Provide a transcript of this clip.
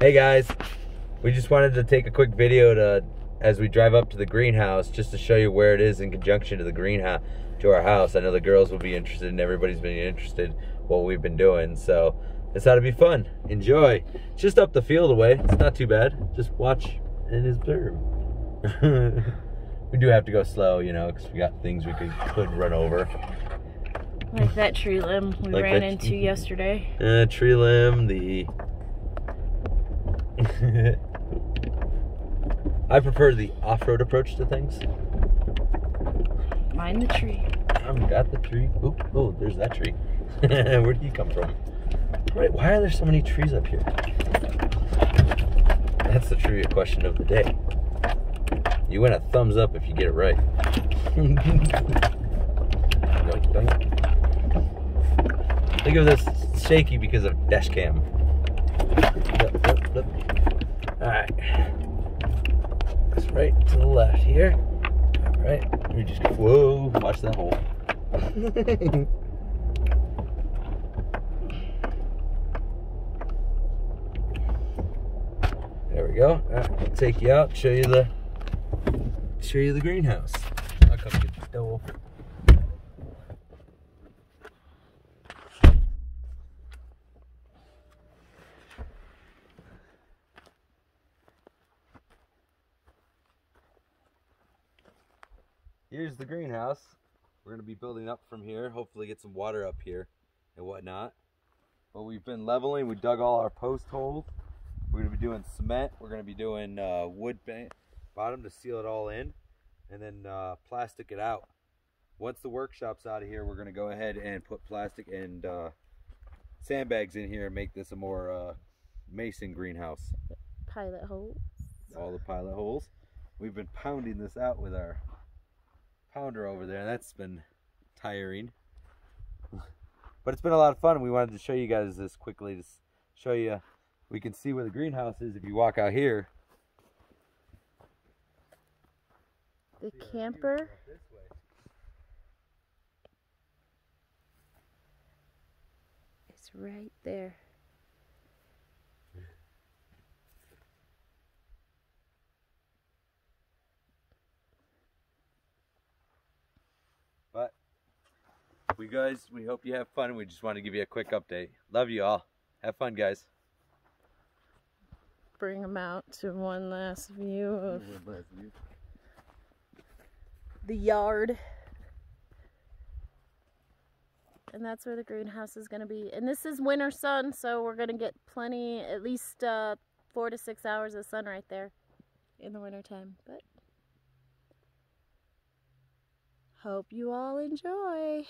Hey guys, we just wanted to take a quick video to as we drive up to the greenhouse just to show you where it is in conjunction to the greenhouse to our house. I know the girls will be interested and everybody's been interested what we've been doing. So it's ought to be fun. Enjoy. It's just up the field away. It's not too bad. Just watch and observe. we do have to go slow, you know, because we got things we could could run over. Like that tree limb we Like ran into yesterday. Uh, tree limb, the. I prefer the off-road approach to things. Mind the tree. I've got the tree. Oop, oh, there's that tree. Where did he come from? Wait, why are there so many trees up here? That's the trivia question of the day. You win a thumbs up if you get it right. Yoink, yoink. Think of this shaky because of dash cam. Here. Alright. We just go, whoa, watch that hole. there we go. Alright, I'll take you out, show you the show you the greenhouse. I'll come get the stove. Here's the greenhouse. We're gonna be building up from here. Hopefully get some water up here and whatnot. But we've been leveling. We dug all our post holes. We're gonna be doing cement. We're gonna be doing uh, wood bottom to seal it all in, and then uh, plastic it out. Once the workshop's out of here, we're gonna go ahead and put plastic and uh, sandbags in here and make this a more uh, mason greenhouse. Pilot hole. All the pilot holes. We've been pounding this out with our pounder over there. That's been tiring. But it's been a lot of fun. We wanted to show you guys this quickly to show you. We can see where the greenhouse is if you walk out here. The camper. It's right there. But we guys, we hope you have fun. We just want to give you a quick update. Love you all. Have fun, guys. Bring them out to one last view of the yard. And that's where the greenhouse is going to be. And this is winter sun, so we're going to get plenty, at least uh, four to six hours of sun right there in the wintertime. But hope you all enjoy.